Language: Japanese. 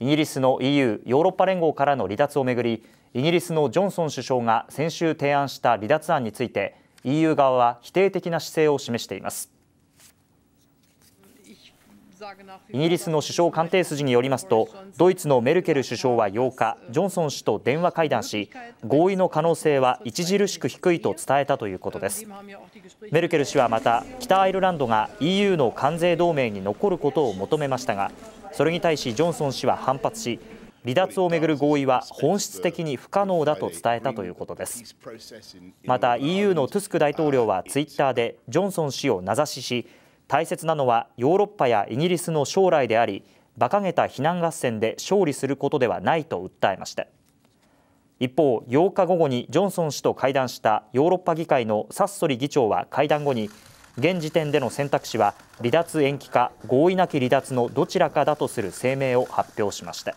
イギリスの EU= ヨーロッパ連合からの離脱をめぐりイギリスのジョンソン首相が先週提案した離脱案について EU 側は否定的な姿勢を示しています。イギリスの首相官邸筋によりますとドイツのメルケル首相は8日ジョンソン氏と電話会談し合意の可能性は著しく低いと伝えたということです。メルケル氏はまた北アイルランドが EU の関税同盟に残ることを求めましたがそれに対しジョンソン氏は反発し離脱をめぐる合意は本質的に不可能だと伝えたということです。また EU のトゥスク大統領はツイッターでジョンソン氏を名指しし大切なのはヨーロッパやイギリスの将来であり馬鹿げた非難合戦で勝利することではないと訴えました。一方8日午後にジョンソン氏と会談したヨーロッパ議会のサッソリ議長は会談後に現時点での選択肢は離脱延期か合意なき離脱のどちらかだとする声明を発表しました。